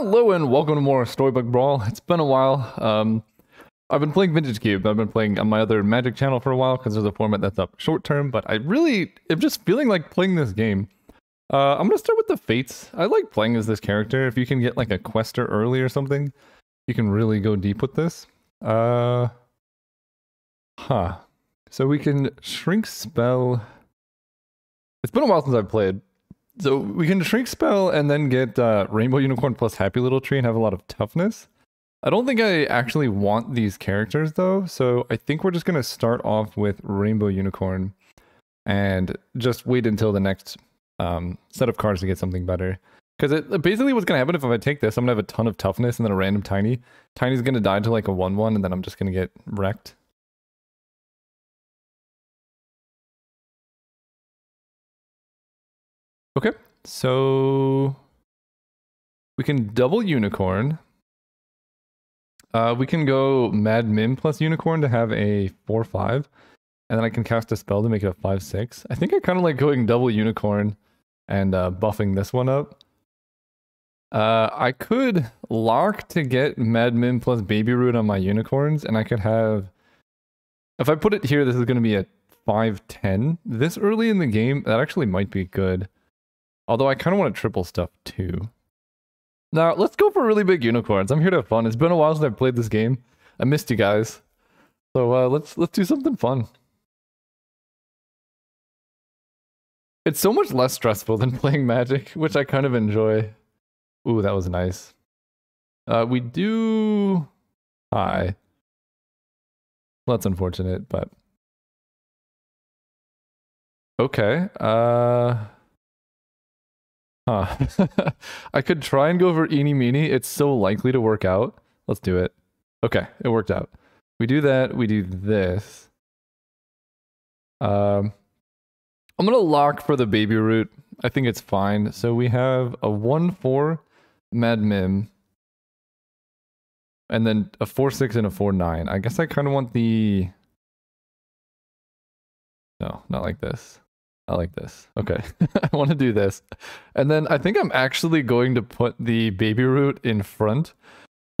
Hello and welcome to more Storybook Brawl. It's been a while. Um, I've been playing Vintage Cube. I've been playing on my other Magic channel for a while because there's a format that's up short term, but I really am just feeling like playing this game. Uh, I'm gonna start with the Fates. I like playing as this character. If you can get like a quester early or something, you can really go deep with this. Uh, huh. So we can shrink spell. It's been a while since I've played. So we can shrink spell and then get uh, Rainbow Unicorn plus Happy Little Tree and have a lot of toughness. I don't think I actually want these characters though, so I think we're just gonna start off with Rainbow Unicorn and just wait until the next um, set of cards to get something better. Because it basically what's gonna happen if I take this, I'm gonna have a ton of toughness and then a random tiny. Tiny's gonna die to like a one one, and then I'm just gonna get wrecked. Okay, so we can double unicorn. Uh, we can go Mad Mim plus unicorn to have a 4 5. And then I can cast a spell to make it a 5 6. I think I kind of like going double unicorn and uh, buffing this one up. Uh, I could lock to get Mad Mim plus Baby Root on my unicorns, and I could have. If I put it here, this is going to be a 5 10. This early in the game, that actually might be good. Although I kind of want to triple stuff too. Now, let's go for really big unicorns. I'm here to have fun. It's been a while since I've played this game. I missed you guys. So uh, let's let's do something fun. It's so much less stressful than playing Magic, which I kind of enjoy. Ooh, that was nice. Uh, we do... Hi. Well, that's unfortunate, but... Okay, uh... Huh. I could try and go for eeny meeny. It's so likely to work out. Let's do it. Okay, it worked out. We do that. We do this. Um, I'm going to lock for the baby root. I think it's fine. So we have a 1-4 Mad Mim. And then a 4-6 and a 4-9. I guess I kind of want the... No, not like this. I like this. Okay. I want to do this. And then I think I'm actually going to put the baby root in front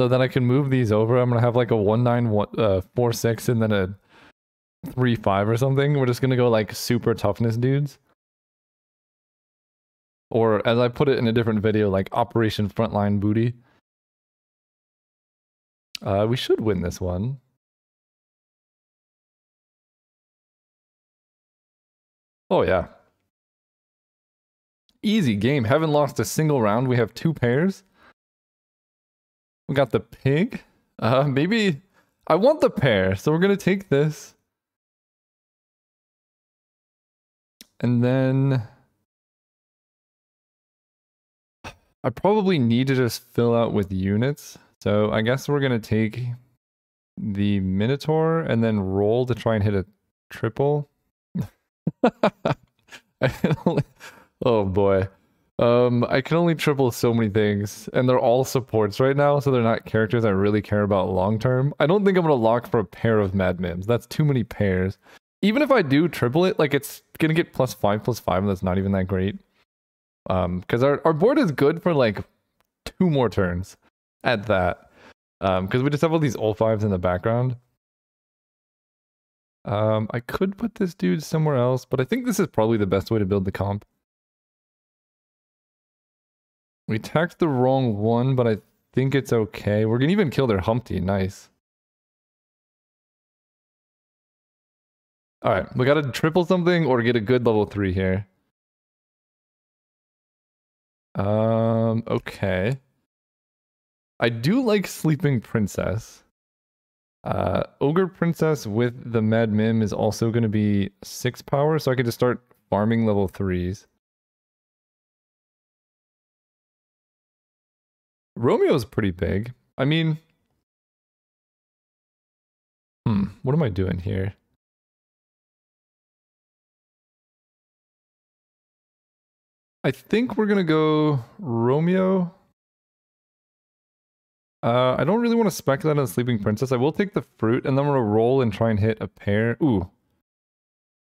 so that I can move these over. I'm going to have like a 1 9 one, uh, 4 6 and then a 3 5 or something. We're just going to go like super toughness dudes. Or as I put it in a different video, like Operation Frontline Booty. Uh, we should win this one. Oh, yeah. Easy game. Haven't lost a single round. We have two pairs. We got the pig. Uh, maybe I want the pair, so we're gonna take this. And then I probably need to just fill out with units. So I guess we're gonna take the Minotaur and then roll to try and hit a triple. only, oh boy. Um, I can only triple so many things, and they're all supports right now, so they're not characters I really care about long term. I don't think I'm gonna lock for a pair of Mad Mims. That's too many pairs. Even if I do triple it, like it's gonna get plus five, plus five, and that's not even that great. Um, because our, our board is good for like two more turns at that. Um, because we just have all these all fives in the background. Um, I could put this dude somewhere else, but I think this is probably the best way to build the comp. We attacked the wrong one, but I think it's okay. We're gonna even kill their Humpty. Nice. Alright, we gotta triple something or get a good level 3 here. Um, okay. I do like Sleeping Princess. Uh, Ogre Princess with the Mad Mim is also going to be 6 power, so I could just start farming level 3s. Romeo's pretty big. I mean... Hmm, what am I doing here? I think we're going to go Romeo uh, I don't really want to speculate on the Sleeping Princess. I will take the fruit, and then I'm going to roll and try and hit a pair. Ooh.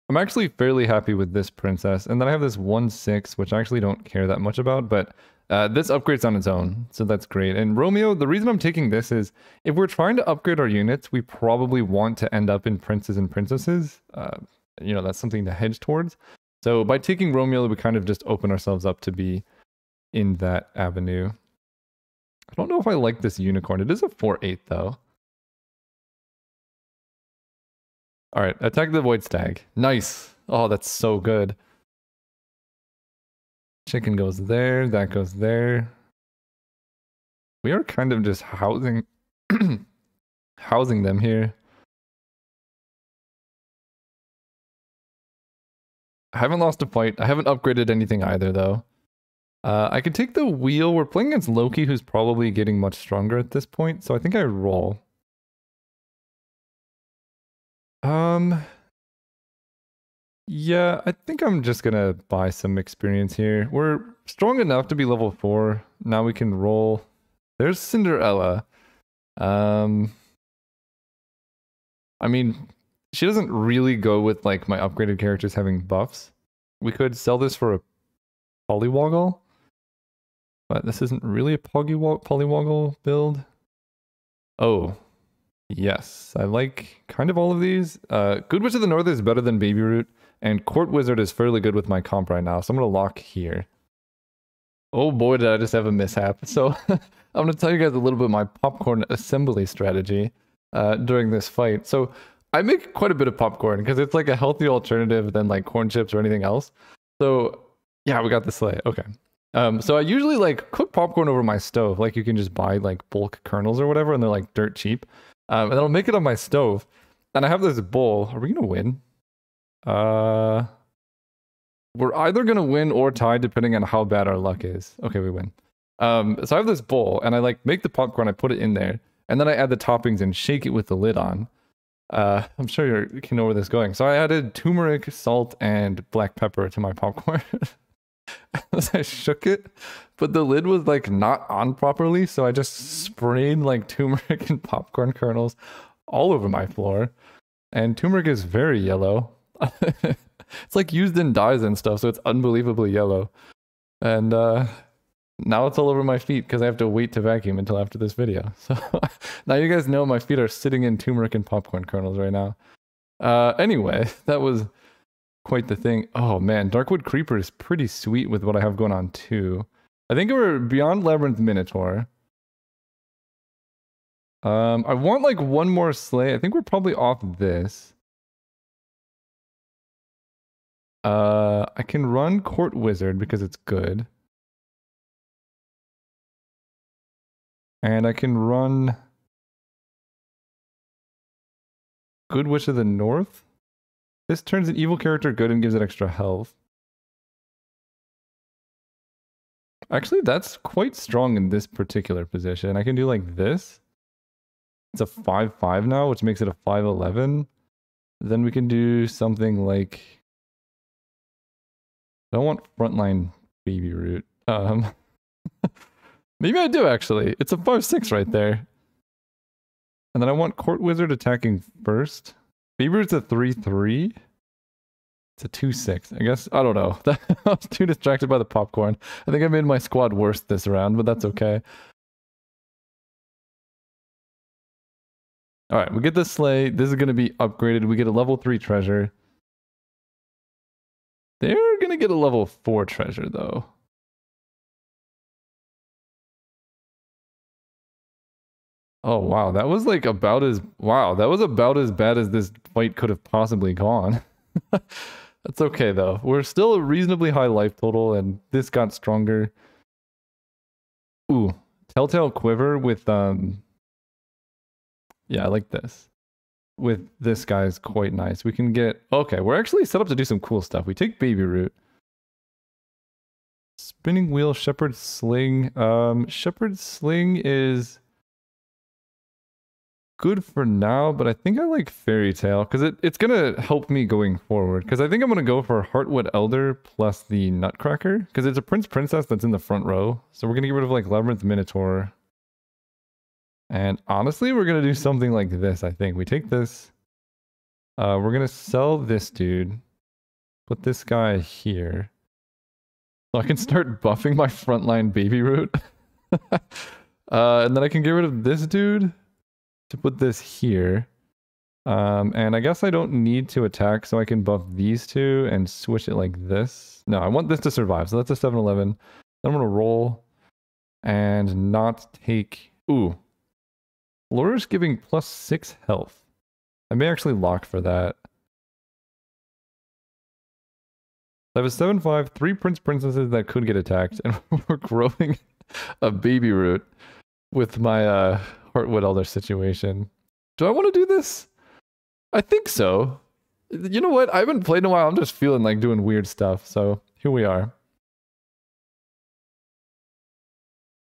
I'm actually fairly happy with this princess. And then I have this 1-6, which I actually don't care that much about, but Uh, this upgrades on its own, so that's great. And Romeo, the reason I'm taking this is if we're trying to upgrade our units, we probably want to end up in princes and princesses. Uh, you know, that's something to hedge towards. So by taking Romeo, we kind of just open ourselves up to be in that avenue. I don't know if I like this unicorn. It is a 4-8 though. All right, attack the void stag. Nice. Oh, that's so good. Chicken goes there, that goes there. We are kind of just housing housing them here. I haven't lost a fight. I haven't upgraded anything either though. Uh, I could take the wheel. We're playing against Loki, who's probably getting much stronger at this point, so I think I roll. Um, yeah, I think I'm just gonna buy some experience here. We're strong enough to be level four. Now we can roll. There's Cinderella. Um, I mean, she doesn't really go with like my upgraded characters having buffs. We could sell this for a polywoggle, but this isn't really a polywoggle build. Oh, yes, I like kind of all of these. Uh, Good Witch of the North is better than Baby Root. And Court Wizard is fairly good with my comp right now, so I'm going to lock here. Oh boy, did I just have a mishap. So I'm going to tell you guys a little bit my popcorn assembly strategy uh, during this fight. So I make quite a bit of popcorn because it's like a healthy alternative than like corn chips or anything else. So yeah, we got the sleigh. Okay. Um, so I usually like cook popcorn over my stove. Like you can just buy like bulk kernels or whatever, and they're like dirt cheap. Um, and I'll make it on my stove. And I have this bowl. Are we gonna win? Uh, we're either gonna win or tie depending on how bad our luck is. Okay, we win. Um, so I have this bowl and I like make the popcorn. I put it in there, and then I add the toppings and shake it with the lid on. Uh, I'm sure you can know where this is going. So I added turmeric, salt, and black pepper to my popcorn. I shook it, but the lid was like not on properly, so I just sprayed like turmeric and popcorn kernels all over my floor. And turmeric is very yellow. it's like used in dyes and stuff, so it's unbelievably yellow. And uh, now it's all over my feet because I have to wait to vacuum until after this video. So now you guys know my feet are sitting in turmeric and popcorn kernels right now. Uh, anyway, that was quite the thing. Oh man, Darkwood Creeper is pretty sweet with what I have going on too. I think we're beyond Labyrinth Minotaur. Um, I want like one more sleigh. I think we're probably off this. Uh, I can run Court Wizard because it's good. And I can run Good Witch of the North. This turns an evil character good and gives it extra health. Actually, that's quite strong in this particular position. I can do like this. It's a 5-5 now, which makes it a 5-11. Then we can do something like I don't want frontline baby root. Um, maybe I do actually. It's a 5-6 right there. And then I want Court Wizard attacking first. Root's a 3-3. It's a 2-6. I guess, I don't know. I was too distracted by the popcorn. I think I made my squad worse this round, but that's okay. Alright, we get the sleigh. This is going to be upgraded. We get a level 3 treasure. They're gonna get a level 4 treasure though. Oh wow, that was like about as wow, that was about as bad as this fight could have possibly gone. That's okay though. We're still a reasonably high life total and this got stronger. Ooh, Telltale Quiver with um Yeah, I like this with this guy is quite nice. We can get okay. We're actually set up to do some cool stuff. We take baby root, spinning wheel, shepherd sling. Um, shepherd sling is good for now, but I think I like fairy tale because it, it's gonna help me going forward. Because I think I'm gonna go for Heartwood Elder plus the Nutcracker because it's a prince princess that's in the front row. So we're gonna get rid of like Labyrinth Minotaur and honestly, we're going to do something like this, I think. We take this. Uh, we're going to sell this dude. Put this guy here. So I can start buffing my frontline baby root. uh, and then I can get rid of this dude to put this here. Um, and I guess I don't need to attack, so I can buff these two and switch it like this. No, I want this to survive, so that's a 7-Eleven. Then I'm going to roll and not take... Ooh. Laura's giving plus 6 health. I may actually lock for that. I have a 7-5, three Prince Princesses that could get attacked, and we're growing a baby root with my uh, Heartwood Elder situation. Do I want to do this? I think so. You know what? I haven't played in a while. I'm just feeling like doing weird stuff. So here we are.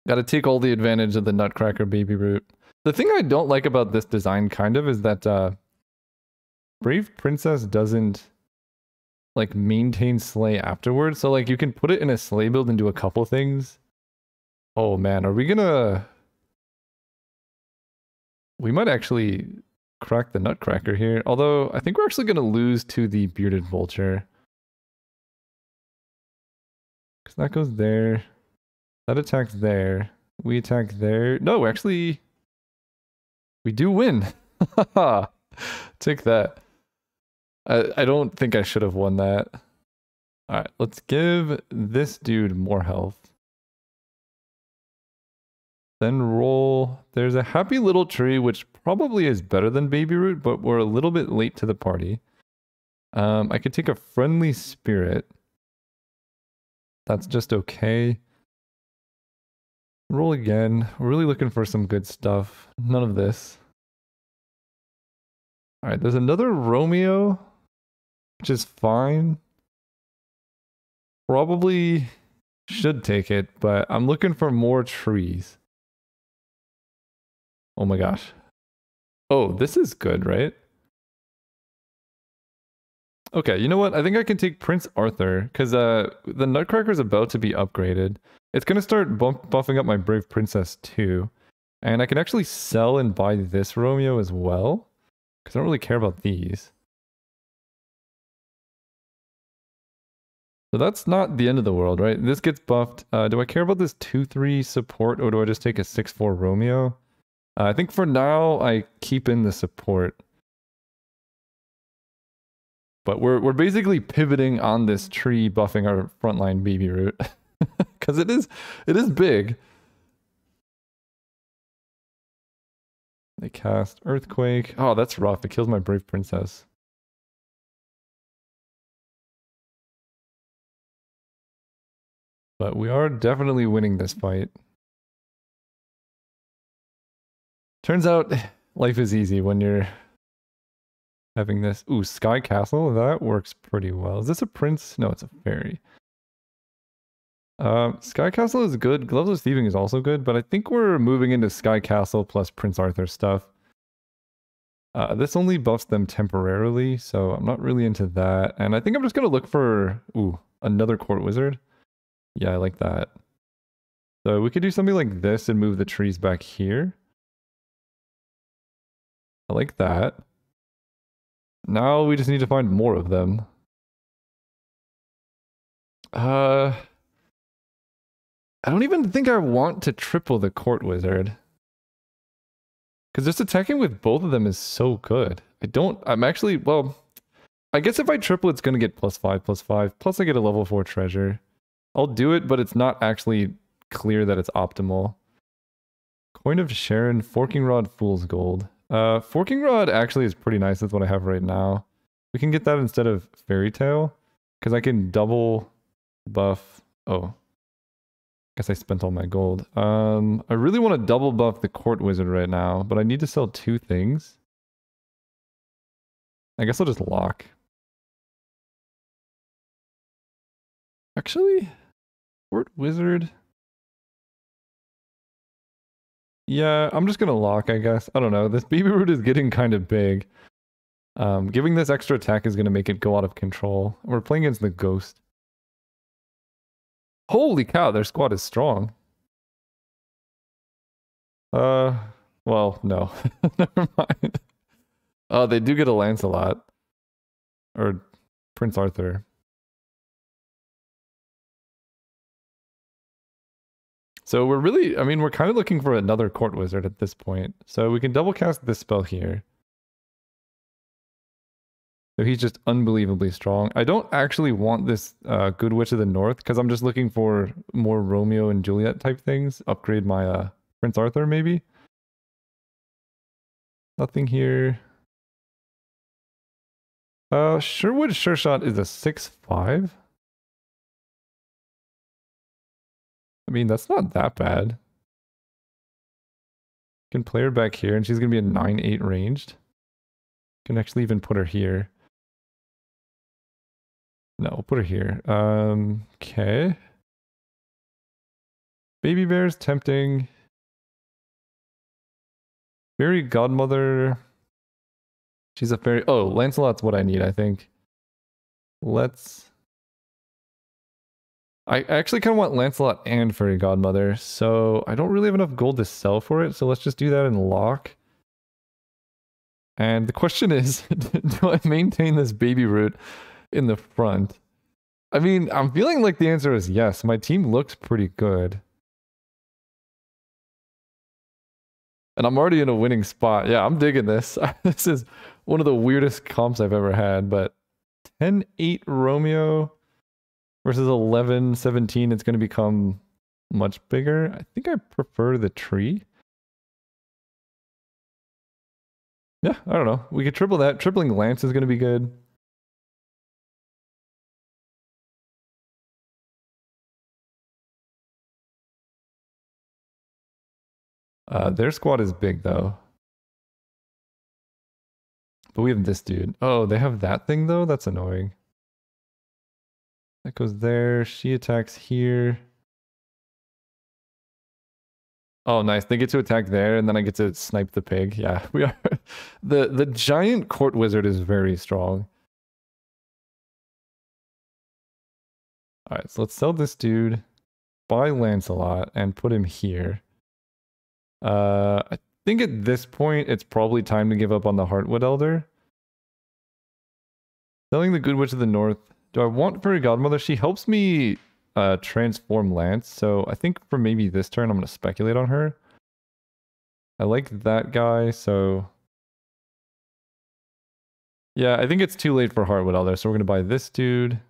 Got to take all the advantage of the Nutcracker baby root. The thing I don't like about this design kind of is that uh, Brave Princess doesn't like maintain Slay afterwards. So like you can put it in a Slay build and do a couple things. Oh man, are we gonna... We might actually crack the Nutcracker here. Although, I think we're actually going to lose to the Bearded Vulture. Because that goes there. That attacks there. We attack there. No, actually, we do win. Take that. I, I don't think I should have won that. Alright, let's give this dude more health. Then roll. There's a happy little tree, which probably is better than baby root, but we're a little bit late to the party. Um, I could take a friendly spirit. That's just okay. Roll again. We're really looking for some good stuff. None of this. Alright, there's another Romeo, which is fine. Probably should take it, but I'm looking for more trees. Oh my gosh. Oh, this is good, right? Okay, you know what? I think I can take Prince Arthur because uh, the Nutcracker is about to be upgraded. It's going to start bump buffing up my Brave Princess too. And I can actually sell and buy this Romeo as well because I don't really care about these. So that's not the end of the world, right? This gets buffed. Uh, do I care about this 2-3 support or do I just take a 6-4 Romeo? Uh, I think for now, I keep in the support. But we're, we're basically pivoting on this tree buffing our frontline baby root. Because it is, it is big. They cast Earthquake. Oh, that's rough. It kills my Brave Princess. But we are definitely winning this fight. Turns out life is easy when you're having this. Ooh, Sky Castle. That works pretty well. Is this a prince? No, it's a fairy. Um, Sky Castle is good. Gloves of Thieving is also good, but I think we're moving into Sky Castle plus Prince Arthur stuff. Uh, this only buffs them temporarily, so I'm not really into that. And I think I'm just going to look for, ooh, another Court Wizard. Yeah, I like that. So we could do something like this and move the trees back here. I like that. Now we just need to find more of them. Uh, I don't even think I want to triple the court wizard. Because just attacking with both of them is so good. I don't, I'm actually, well, I guess if I triple, it's going to get plus five, plus five. Plus I get a level four treasure. I'll do it, but it's not actually clear that it's optimal. Coin of Charon, Forking Rod, Fool's Gold. Uh, Forking Rod actually is pretty nice. That's what I have right now. We can get that instead of Fairy Tale. Because I can double buff... Oh. Guess I spent all my gold. Um, I really want to double buff the Court Wizard right now, but I need to sell two things. I guess I'll just lock. Actually, Court Wizard... Yeah, I'm just gonna lock, I guess. I don't know. This baby root is getting kind of big. Um, giving this extra attack is gonna make it go out of control. We're playing against the ghost. Holy cow, their squad is strong. Uh, well, no. Never mind. Oh, they do get a Lancelot. Or Prince Arthur. So we're really, I mean, we're kind of looking for another court wizard at this point. So we can double cast this spell here. So he's just unbelievably strong. I don't actually want this uh, Good Witch of the North because I'm just looking for more Romeo and Juliet type things. Upgrade my uh, Prince Arthur maybe. Nothing here. Uh, Sherwood Sure Shot is a 6-5. I mean, that's not that bad. Can play her back here and she's going to be a 9-8 ranged. Can actually even put her here. No, we'll put her here. Um, okay. Baby bear's tempting. Fairy godmother. She's a fairy. Oh, Lancelot's what I need, I think. Let's. I actually kind of want Lancelot and Fairy Godmother, so I don't really have enough gold to sell for it, so let's just do that in lock. And the question is, do I maintain this baby root in the front? I mean, I'm feeling like the answer is yes. My team looks pretty good. And I'm already in a winning spot. Yeah, I'm digging this. this is one of the weirdest comps I've ever had, but 10-8 Romeo versus 11-17, it's going to become much bigger. I think I prefer the tree. Yeah, I don't know. We could triple that. Tripling Lance is going to be good. Uh, their squad is big though. But we have this dude. Oh, they have that thing though? That's annoying. That goes there. She attacks here. Oh, nice. They get to attack there, and then I get to snipe the pig. Yeah, we are. the The giant court wizard is very strong. All right, so let's sell this dude, buy Lancelot, and put him here. Uh, I think at this point, it's probably time to give up on the Heartwood Elder. Selling the Good Witch of the North. Do I want Fairy Godmother? She helps me uh, transform Lance, so I think for maybe this turn, I'm going to speculate on her. I like that guy, so... Yeah, I think it's too late for Heartwood Elder, so we're going to buy this dude. And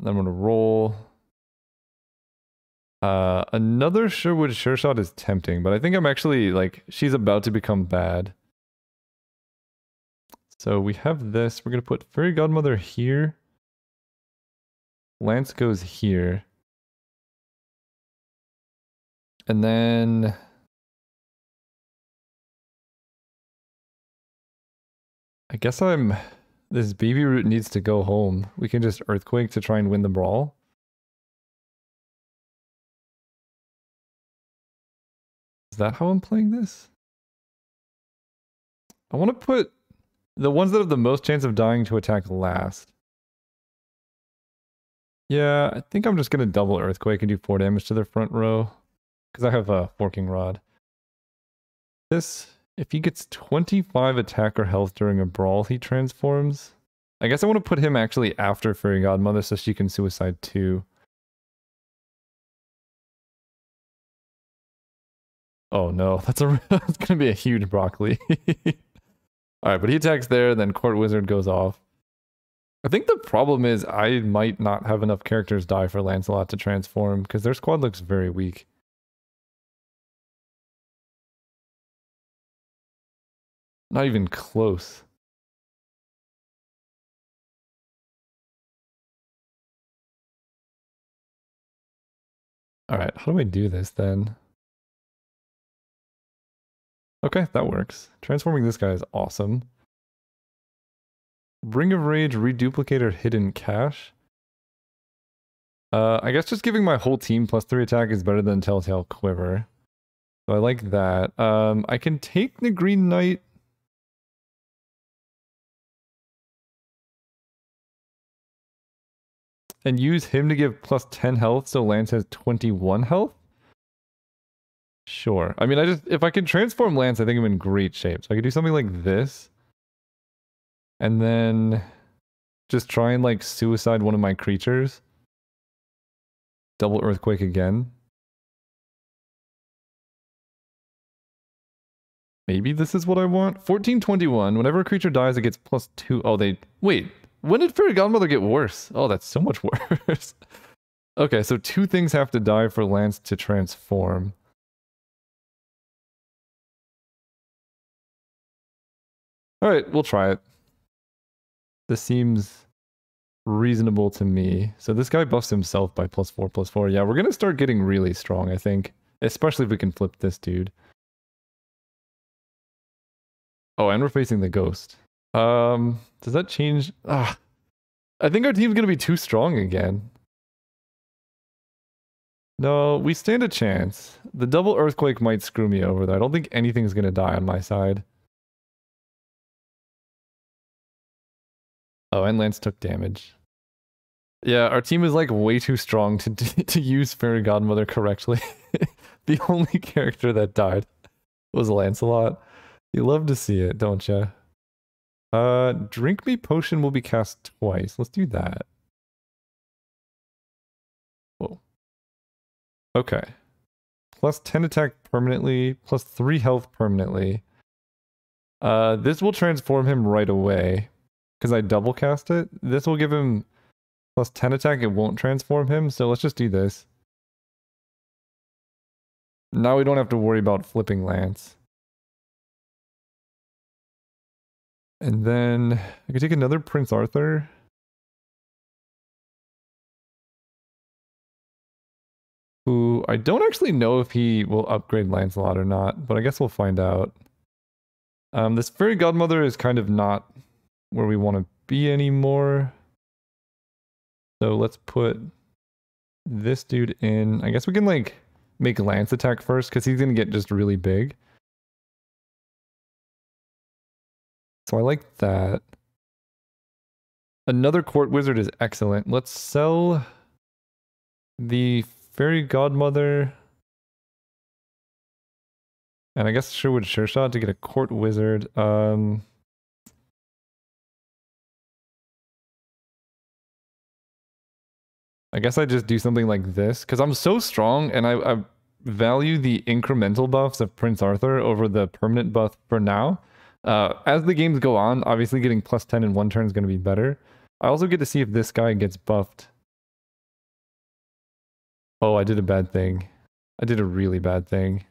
then I'm going to roll. Uh, another Sherwood Sure Shot is tempting, but I think I'm actually like she's about to become bad. So we have this. We're gonna put Fairy Godmother here. Lance goes here. And then I guess I'm this baby root needs to go home. We can just earthquake to try and win the brawl. Is that how I'm playing this? I want to put the ones that have the most chance of dying to attack last. Yeah, I think I'm just going to double Earthquake and do 4 damage to their front row. Because I have a Forking Rod. This, if he gets 25 attack or health during a brawl, he transforms. I guess I want to put him actually after Fairy Godmother so she can suicide too. Oh no, that's a that's gonna be a huge broccoli. All right, but he attacks there, then Court Wizard goes off. I think the problem is I might not have enough characters die for Lancelot to transform because their squad looks very weak. Not even close. All right, how do I do this then? Okay, that works. Transforming this guy is awesome. Ring of Rage, Reduplicator, Hidden Cache. Uh, I guess just giving my whole team plus 3 attack is better than Telltale Quiver. So I like that. Um, I can take the Green Knight. And use him to give plus 10 health so Lance has 21 health? Sure. I mean, I just if I can transform Lance, I think I'm in great shape. So I could do something like this and then just try and like suicide one of my creatures. Double earthquake again. Maybe this is what I want. 1421. Whenever a creature dies, it gets plus two. Oh, they wait. When did Fairy Godmother get worse? Oh, that's so much worse. okay, so two things have to die for Lance to transform. All right, we'll try it. This seems reasonable to me. So this guy buffs himself by plus four, plus four. Yeah, we're going to start getting really strong, I think. Especially if we can flip this dude. Oh, and we're facing the ghost. Um, does that change? Ah, I think our team's going to be too strong again. No, we stand a chance. The double earthquake might screw me over though. I don't think anything's going to die on my side. Oh, and Lance took damage. Yeah, our team is like way too strong to to use Fairy Godmother correctly. the only character that died was Lancelot. You love to see it, don't you? Uh, Drink Me Potion will be cast twice. Let's do that. Whoa. Okay. Plus 10 attack permanently, plus 3 health permanently. Uh, this will transform him right away because I double cast it. This will give him plus 10 attack. It won't transform him. So let's just do this. Now we don't have to worry about flipping Lance. And then I could take another Prince Arthur. Who I don't actually know if he will upgrade Lancelot or not, but I guess we'll find out. Um, this Fairy Godmother is kind of not where we want to be anymore. So let's put this dude in. I guess we can like make Lance attack first because he's going to get just really big. So I like that. Another court wizard is excellent. Let's sell the fairy godmother. And I guess Sherwood Sure Shot to get a court wizard. Um, I guess I just do something like this because I'm so strong and I, I, value the incremental buffs of Prince Arthur over the permanent buff for now. Uh, as the games go on, obviously getting plus 10 in one turn is going to be better. I also get to see if this guy gets buffed. Oh, I did a bad thing. I did a really bad thing.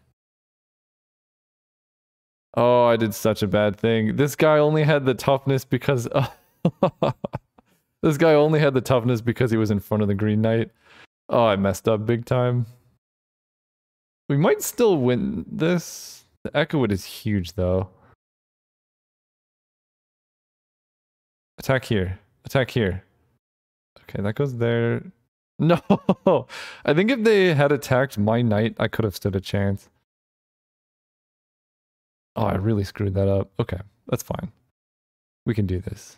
Oh, I did such a bad thing. This guy only had the toughness because... This guy only had the toughness because he was in front of the Green Knight. Oh, I messed up big time. We might still win this. The Echowood is huge, though. Attack here. Attack here. Okay, that goes there. No! I think if they had attacked my knight, I could have stood a chance. Oh, I really screwed that up. Okay, that's fine. We can do this.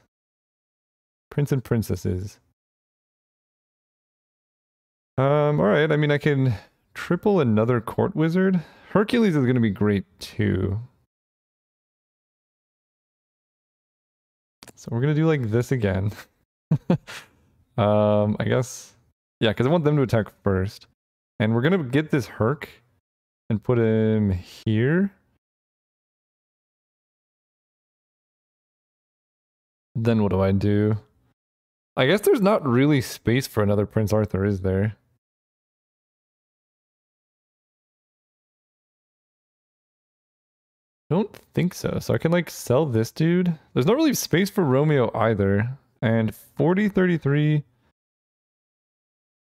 Prince and princesses. Um, alright, I mean, I can triple another court wizard. Hercules is going to be great too. So we're going to do like this again. um, I guess, yeah, because I want them to attack first. And we're going to get this Herc and put him here. Then what do I do? I guess there's not really space for another Prince Arthur, is there? don't think so. So I can like sell this dude. There's not really space for Romeo either. And 4033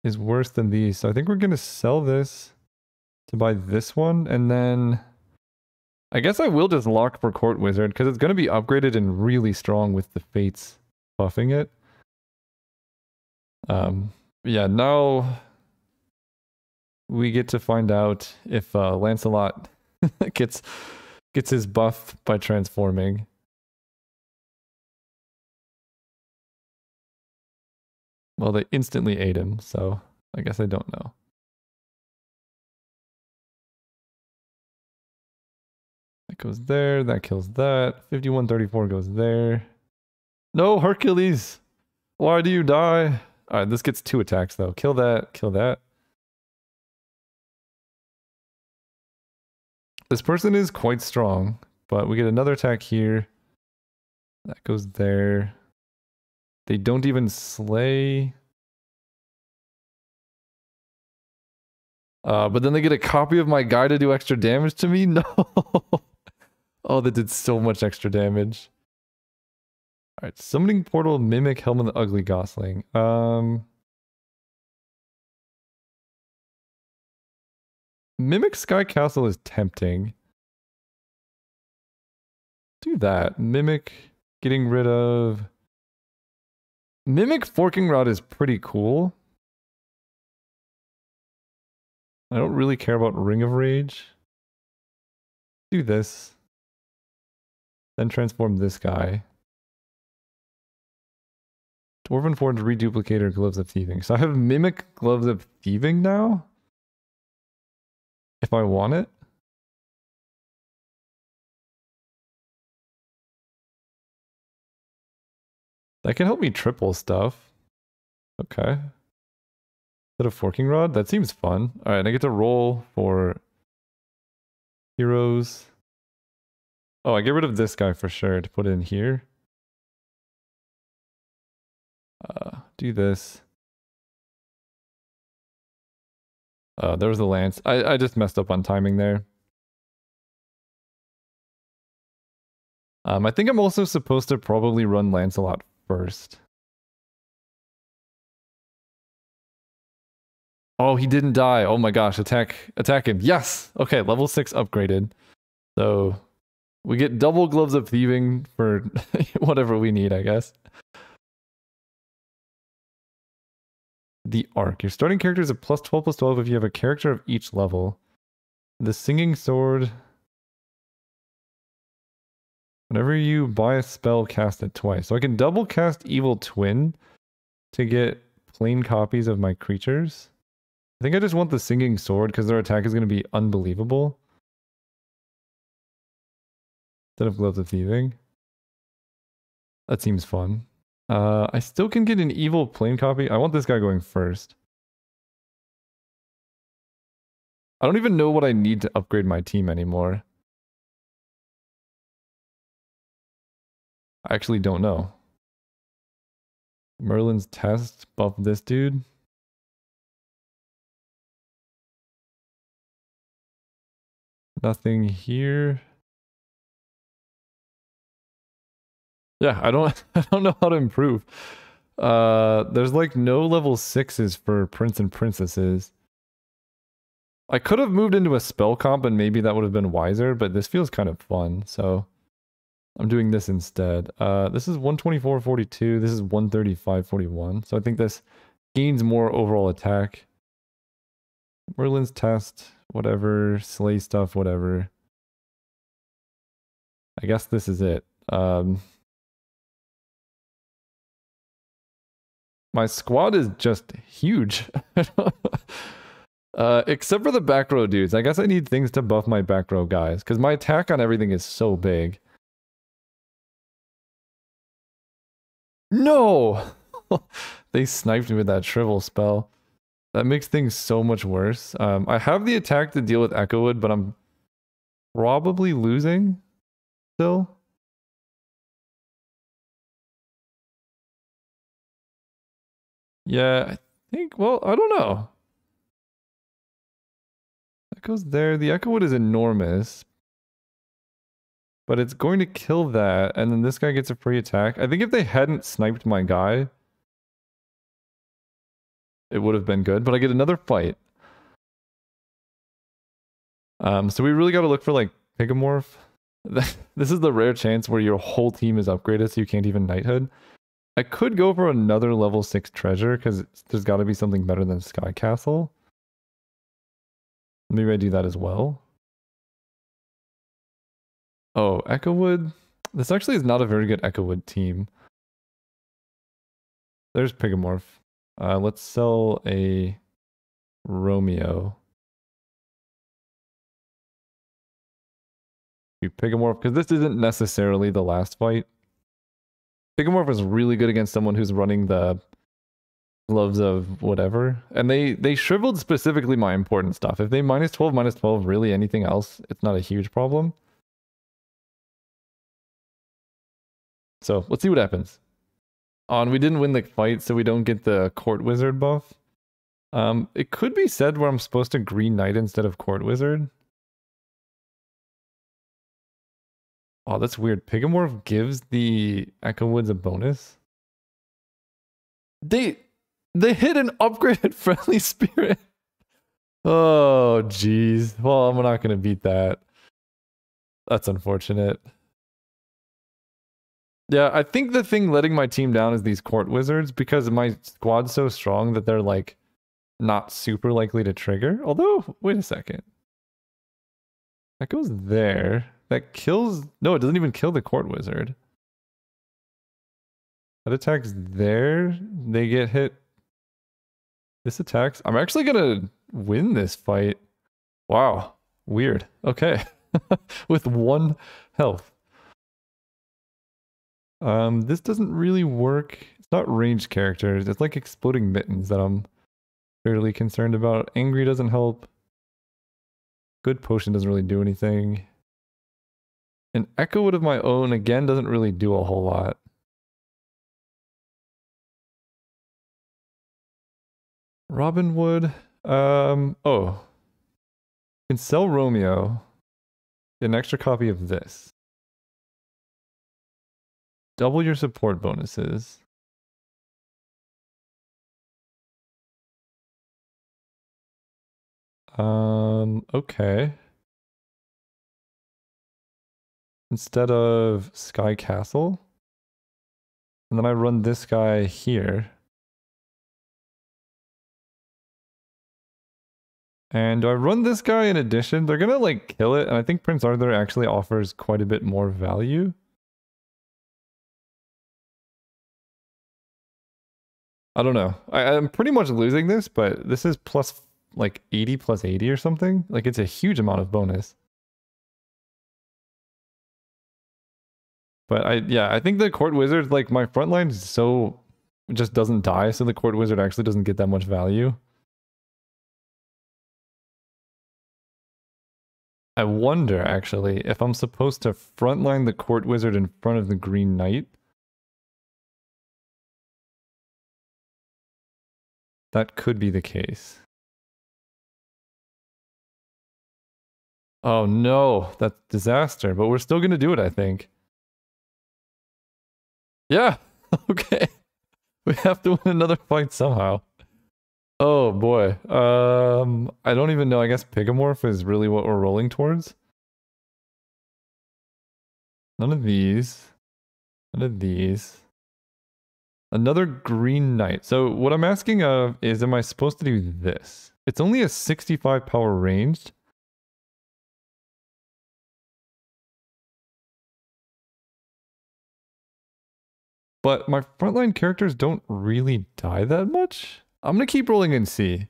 is worse than these. So I think we're going to sell this to buy this one. And then I guess I will just lock for Court Wizard because it's going to be upgraded and really strong with the Fates buffing it. Um, yeah, now we get to find out if uh, Lancelot gets gets his buff by transforming. Well, they instantly ate him, so I guess I don't know. That goes there, that kills that. 5134 goes there. No, Hercules! Why do you die? Alright, this gets two attacks though. Kill that, kill that. This person is quite strong, but we get another attack here. That goes there. They don't even slay. Uh, but then they get a copy of my guy to do extra damage to me? No. oh, that did so much extra damage. Alright, summoning portal, mimic, Helm the Ugly Gosling. Um... Mimic Sky Castle is tempting. Do that. Mimic getting rid of... Mimic Forking Rod is pretty cool. I don't really care about Ring of Rage. Do this. Then transform this guy. Dwarven Forge Reduplicator Gloves of Thieving. So I have Mimic Gloves of Thieving now? If I want it? That can help me triple stuff. Okay. Instead of forking rod? That seems fun. Alright, I get to roll for heroes. Oh, I get rid of this guy for sure to put in here. Uh, do this. Uh, there was the lance. I, I just messed up on timing there. Um, I think I'm also supposed to probably run Lancelot first. Oh, he didn't die. Oh my gosh, attack attack him. Yes. Okay, level 6 upgraded. So we get double gloves of thieving for whatever we need, I guess. The arc. Your starting character is a plus 12 plus 12 if you have a character of each level. The singing sword Whenever you buy a spell, cast it twice. So I can double cast Evil Twin to get plain copies of my creatures. I think I just want the Singing Sword because their attack is going to be unbelievable. Instead of Gloves of Thieving. That seems fun. Uh, I still can get an Evil plain copy. I want this guy going first. I don't even know what I need to upgrade my team anymore. I actually don't know. Merlin's test buff this dude. Nothing here. Yeah, I don't I don't know how to improve. Uh there's like no level 6s for prince and princesses. I could have moved into a spell comp and maybe that would have been wiser, but this feels kind of fun, so I'm doing this instead. Uh, this is 124.42. This is 135.41. So I think this gains more overall attack. Merlin's test, whatever. Slay stuff, whatever. I guess this is it. Um, my squad is just huge. uh, except for the back row dudes. I guess I need things to buff my back row guys. Because my attack on everything is so big. No! they sniped me with that shrivel spell. That makes things so much worse. Um, I have the attack to deal with Echowood, but I'm probably losing still. Yeah, I think, well, I don't know. That goes there. The Echo Wood is enormous, but it's going to kill that, and then this guy gets a free attack. I think if they hadn't sniped my guy, it would have been good, but I get another fight. Um, so we really got to look for like Pigomorph. this is the rare chance where your whole team is upgraded so you can't even Knighthood. I could go for another level 6 treasure because there's got to be something better than Sky Castle. Maybe I do that as well. Oh, Echo Wood. This actually is not a very good Echo Wood team. There's Pigomorph. Uh, let's sell a Romeo. Pigomorph, because this isn't necessarily the last fight. Pigomorph is really good against someone who's running the gloves of whatever. And they, they shriveled specifically my important stuff. If they minus 12, minus 12, really anything else, it's not a huge problem. So let's see what happens. On, we didn't win the fight, so we don't get the Court Wizard buff. Um, it could be said where I'm supposed to Green Knight instead of Court Wizard. Oh, that's weird. Pigomorph gives the Echo Woods a bonus. They they hit an upgraded friendly spirit. Oh, jeez. Well, I'm not gonna beat that. That's unfortunate. Yeah, I think the thing letting my team down is these court wizards because my squad's so strong that they're like not super likely to trigger. Although, wait a second. That goes there. That kills... No, it doesn't even kill the court wizard. That attacks there. They get hit. This attacks. I'm actually going to win this fight. Wow. Weird. Okay. With one health. Um, this doesn't really work. It's not ranged characters. It's like exploding mittens that I'm fairly concerned about. Angry doesn't help. Good potion doesn't really do anything. An Echo Wood of my own, again, doesn't really do a whole lot. Robin Wood. Um, oh. can sell Romeo Get an extra copy of this. Double your support bonuses. Um, okay. Instead of Sky Castle. And then I run this guy here. And do I run this guy in addition? They're gonna like kill it, and I think Prince Arthur actually offers quite a bit more value. I don't know. I, I'm pretty much losing this, but this is plus like 80 plus 80 or something. Like it's a huge amount of bonus. But I yeah, I think the court wizard like my front line is so just doesn't die, so the court wizard actually doesn't get that much value. I wonder actually if I'm supposed to frontline the court wizard in front of the green knight That could be the case. Oh no, that's disaster, but we're still going to do it, I think. Yeah, okay. We have to win another fight somehow. Oh boy. Um, I don't even know. I guess Pigomorph is really what we're rolling towards. None of these. None of these. Another green knight. So what I'm asking of is, am I supposed to do this? It's only a 65 power ranged. But my frontline characters don't really die that much. I'm going to keep rolling and see.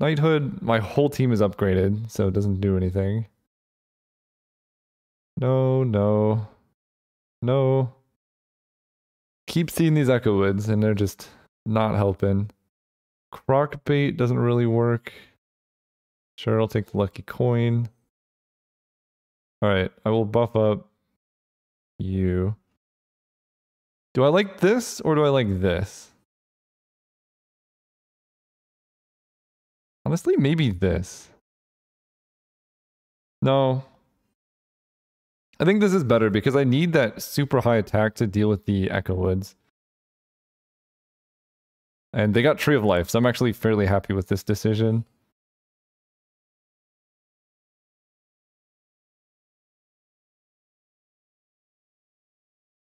Knighthood, my whole team is upgraded, so it doesn't do anything. No, no. No keep seeing these echo woods and they're just not helping. Croc bait doesn't really work. Sure, I'll take the lucky coin. Alright, I will buff up you. Do I like this or do I like this? Honestly, maybe this. No, I think this is better because I need that super high attack to deal with the Echo Woods. And they got Tree of Life, so I'm actually fairly happy with this decision.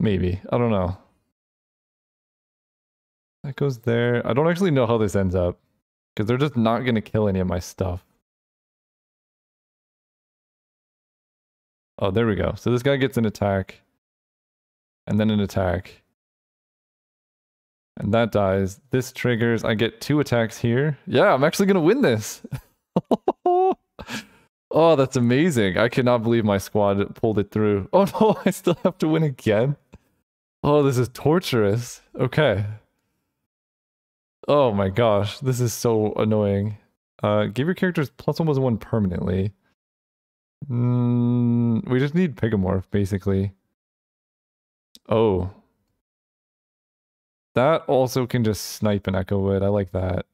Maybe. I don't know. That goes there. I don't actually know how this ends up. Because they're just not going to kill any of my stuff. Oh, there we go. So this guy gets an attack. And then an attack. And that dies. This triggers. I get two attacks here. Yeah, I'm actually going to win this. oh, that's amazing. I cannot believe my squad pulled it through. Oh no, I still have to win again. Oh, this is torturous. Okay. Oh my gosh, this is so annoying. Uh, give your characters plus one plus one permanently. Mm, we just need Pigomorph, basically. Oh. That also can just snipe an Echo Wood. I like that.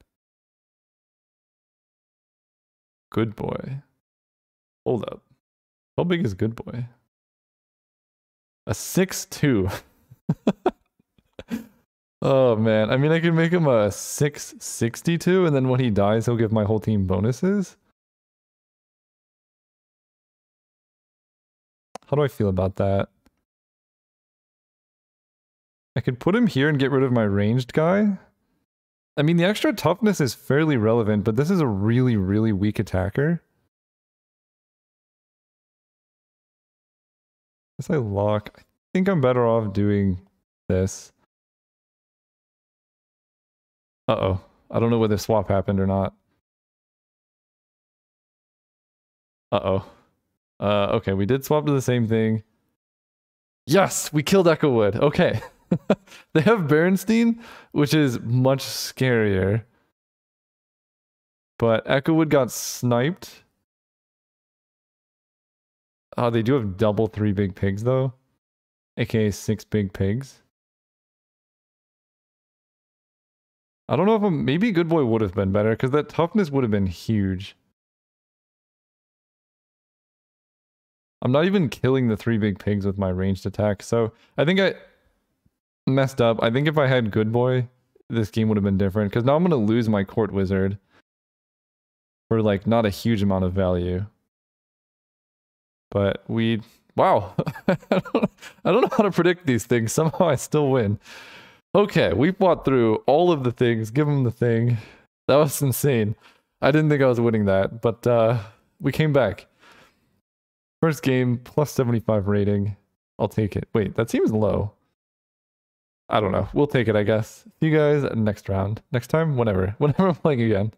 Good boy. Hold up. How big is good boy? A 6'2". oh man. I mean I can make him a 662 and then when he dies he'll give my whole team bonuses. How do I feel about that? I could put him here and get rid of my ranged guy. I mean, the extra toughness is fairly relevant, but this is a really, really weak attacker. Guess I lock. I think I'm better off doing this. Uh-oh. I don't know whether swap happened or not. Uh-oh. Uh, okay, we did swap to the same thing. Yes, we killed Echo Wood. Okay. they have Bearstine, which is much scarier. But Echo Wood got sniped. Oh, they do have double three big pigs though. AKA six big pigs. I don't know if I'm, maybe Good Boy would have been better because that toughness would have been huge. I'm not even killing the three big pigs with my ranged attack. So I think I messed up. I think if I had Good Boy, this game would have been different. Because now I'm going to lose my Court Wizard for like not a huge amount of value. But we, wow. I, don't, I don't know how to predict these things. Somehow I still win. Okay, we fought through all of the things. Give him the thing. That was insane. I didn't think I was winning that, but uh, we came back. First game, plus 75 rating. I'll take it. Wait, that seems low. I don't know. We'll take it, I guess. See you guys next round. Next time? Whenever. Whenever I'm playing again.